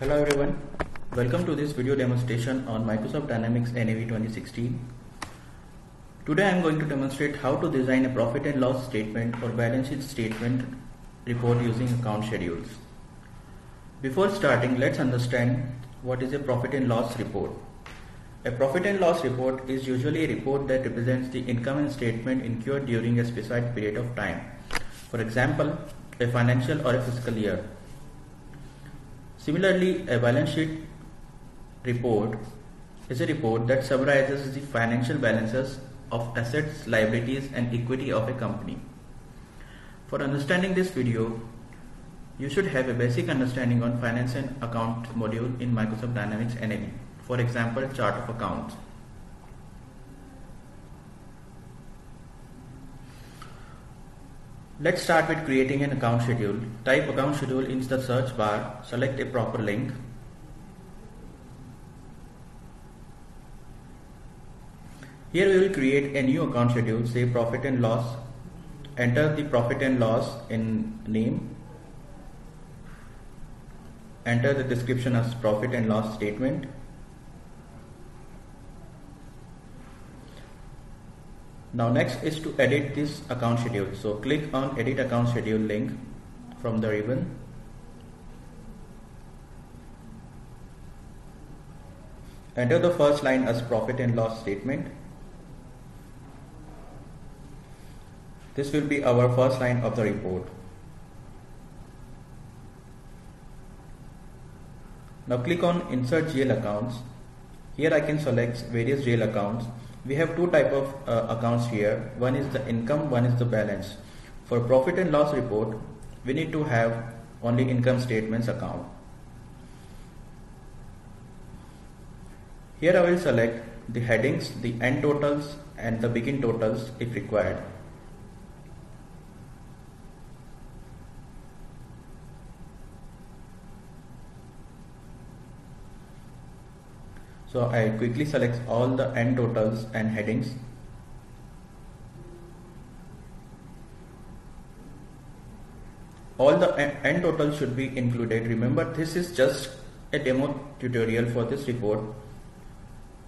Hello everyone, welcome to this video demonstration on Microsoft Dynamics NAV 2016. Today I am going to demonstrate how to design a profit and loss statement or balance sheet statement report using account schedules. Before starting, let's understand what is a profit and loss report. A profit and loss report is usually a report that represents the income and statement incurred during a specified period of time. For example, a financial or a fiscal year. Similarly, a balance sheet report is a report that summarizes the financial balances of assets, liabilities and equity of a company. For understanding this video, you should have a basic understanding on finance and account module in Microsoft Dynamics NAV. For example, chart of accounts. Let's start with creating an account schedule. Type account schedule in the search bar, select a proper link. Here we will create a new account schedule, say profit and loss. Enter the profit and loss in name. Enter the description as profit and loss statement. Now next is to edit this account schedule. So click on edit account schedule link from the ribbon. Enter the first line as profit and loss statement. This will be our first line of the report. Now click on insert GL accounts. Here I can select various GL accounts we have two type of uh, accounts here. One is the income one is the balance. For profit and loss report we need to have only income statements account. Here I will select the headings the end totals and the begin totals if required So I quickly select all the end totals and headings. All the end totals should be included. Remember this is just a demo tutorial for this report.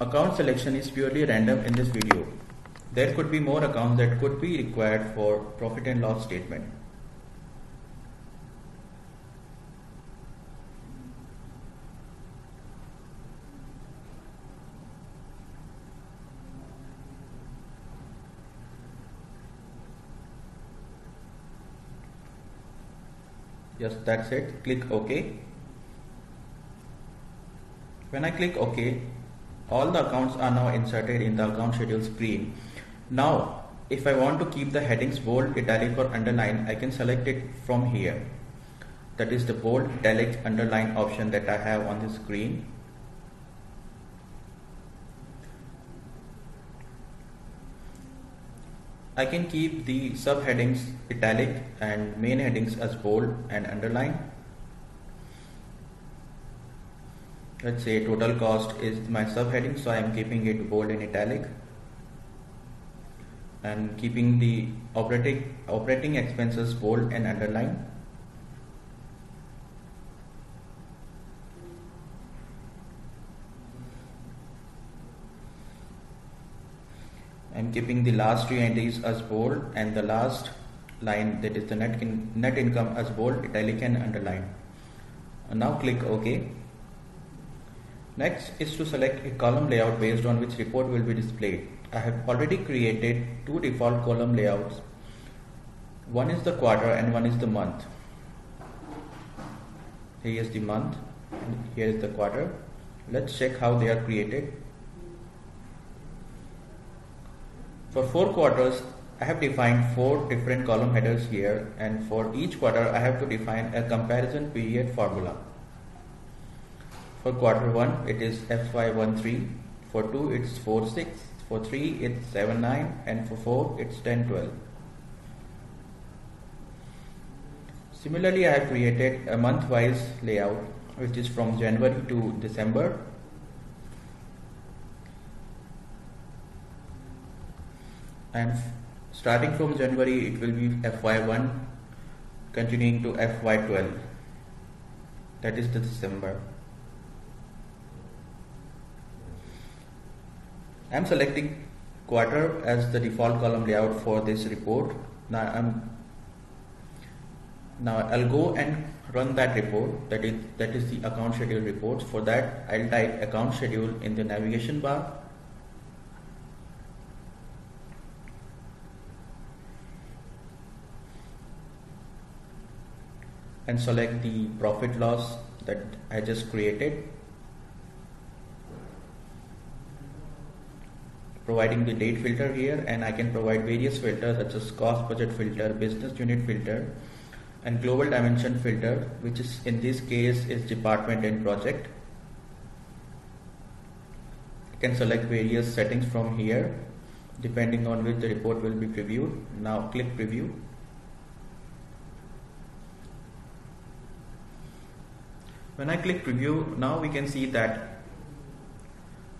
Account selection is purely random in this video. There could be more accounts that could be required for profit and loss statement. Just that's it. Click OK. When I click OK all the accounts are now inserted in the account schedule screen. Now if I want to keep the headings bold italic or underline I can select it from here. That is the bold italic underline option that I have on the screen I can keep the subheadings italic and main headings as bold and underline. Let's say total cost is my subheading so I am keeping it bold and italic and keeping the operating operating expenses bold and underline. I'm keeping the last three entities as bold and the last line that is the net, in, net income as bold, italic and underline. And now click OK. Next is to select a column layout based on which report will be displayed. I have already created two default column layouts. One is the quarter and one is the month. Here is the month and here is the quarter. Let's check how they are created. For four quarters, I have defined four different column headers here and for each quarter I have to define a comparison period formula. For quarter 1 it is FY13, for 2 it's 46, for 3 it's 79 and for 4 it's 1012. Similarly I have created a month wise layout which is from January to December and starting from January it will be FY1 continuing to FY12 that is the December. I'm selecting quarter as the default column layout for this report. Now I'm now I'll go and run that report. That is that is the account schedule reports for that I'll type account schedule in the navigation bar. And select the profit loss that I just created providing the date filter here and I can provide various filters such as cost budget filter, business unit filter and global dimension filter which is in this case is department and project. I can select various settings from here depending on which the report will be previewed. Now click preview. When I click preview now we can see that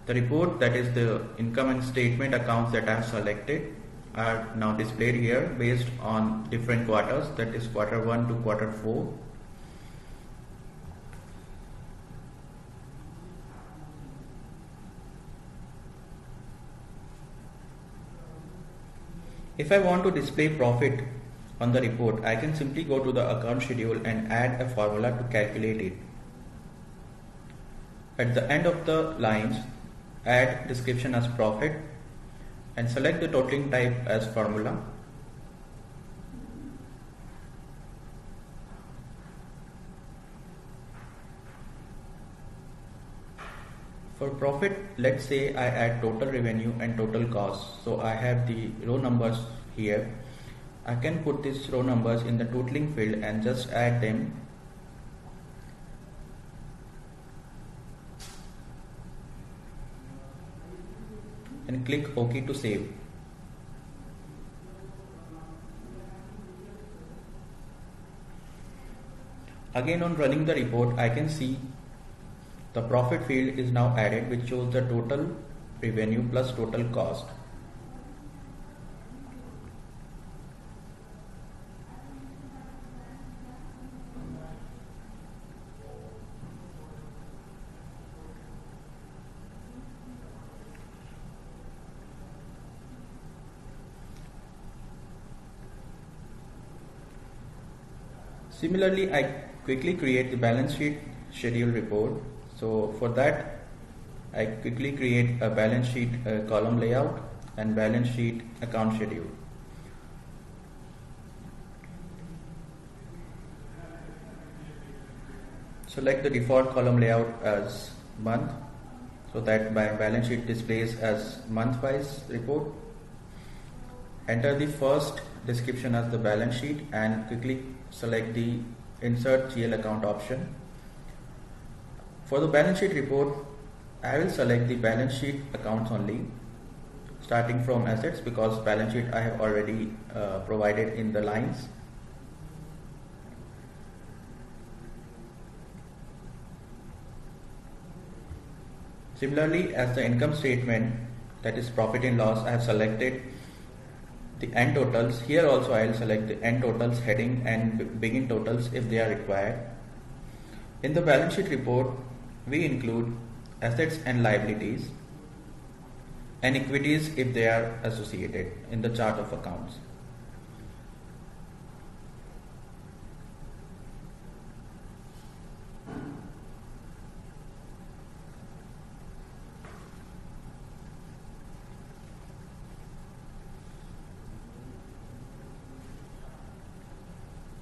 the report that is the income and statement accounts that I have selected are now displayed here based on different quarters that is quarter 1 to quarter 4. If I want to display profit on the report, I can simply go to the account schedule and add a formula to calculate it. At the end of the lines, add description as profit and select the totaling type as formula. For profit, let's say I add total revenue and total cost. So I have the row numbers here. I can put these row numbers in the totaling field and just add them and click OK to save. Again on running the report I can see the profit field is now added which shows the total revenue plus total cost. Similarly, I quickly create the balance sheet schedule report. So for that, I quickly create a balance sheet uh, column layout and balance sheet account schedule. Select the default column layout as month so that my balance sheet displays as month wise report. Enter the first description as the balance sheet and quickly select the insert GL account option. For the balance sheet report, I will select the balance sheet accounts only starting from assets because balance sheet I have already uh, provided in the lines. Similarly, as the income statement that is profit and loss, I have selected the end totals. Here also I will select the end totals heading and begin totals if they are required. In the balance sheet report, we include assets and liabilities and equities if they are associated in the chart of accounts.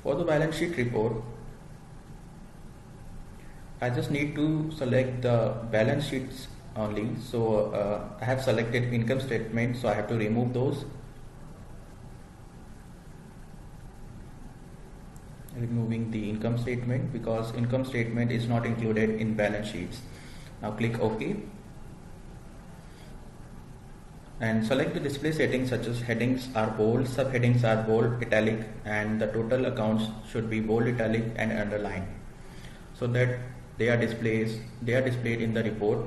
For the balance sheet report, I just need to select the balance sheets only. So uh, I have selected income statement, so I have to remove those. Removing the income statement because income statement is not included in balance sheets. Now click OK and select the display settings such as headings are bold, subheadings are bold, italic and the total accounts should be bold, italic and underlined so that they are displays they are displayed in the report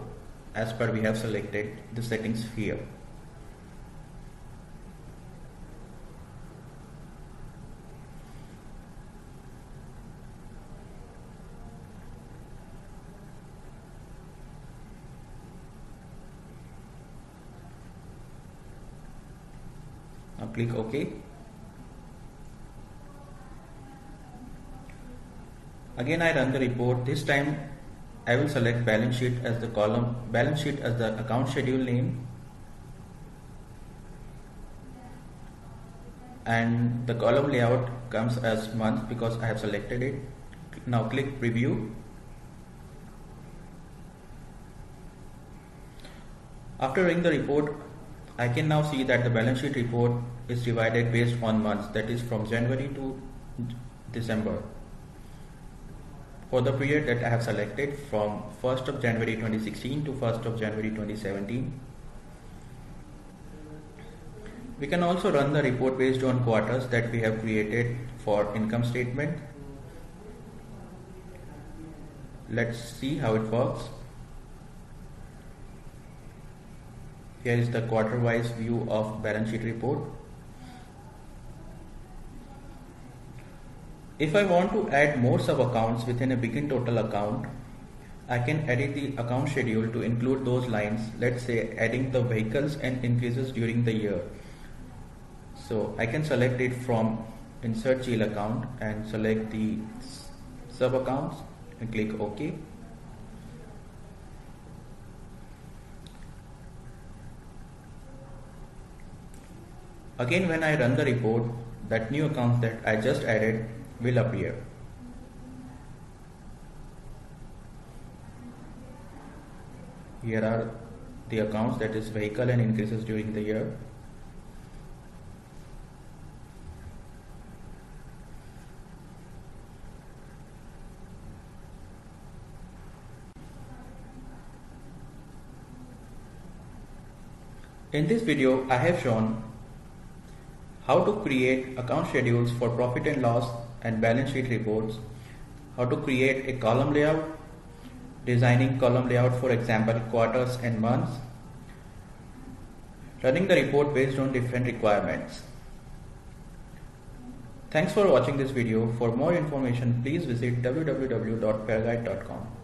as per we have selected the settings here. Click OK. Again I run the report. This time I will select balance sheet as the column, balance sheet as the account schedule name and the column layout comes as month because I have selected it. Now click preview. After running the report, I can now see that the balance sheet report is divided based on months that is from January to December. For the period that I have selected from 1st of January 2016 to 1st of January 2017 we can also run the report based on quarters that we have created for income statement. Let's see how it works. Here is the quarter wise view of balance sheet report. If I want to add more sub accounts within a begin total account, I can edit the account schedule to include those lines, let's say adding the vehicles and increases during the year. So I can select it from insert GL account and select the sub accounts and click OK. Again when I run the report that new account that I just added will appear. Here are the accounts that is vehicle and increases during the year In this video, I have shown how to create account schedules for profit and loss and balance sheet reports, how to create a column layout, designing column layout for example quarters and months, running the report based on different requirements. Thanks for watching this video. For more information, please visit www.paragyte.com.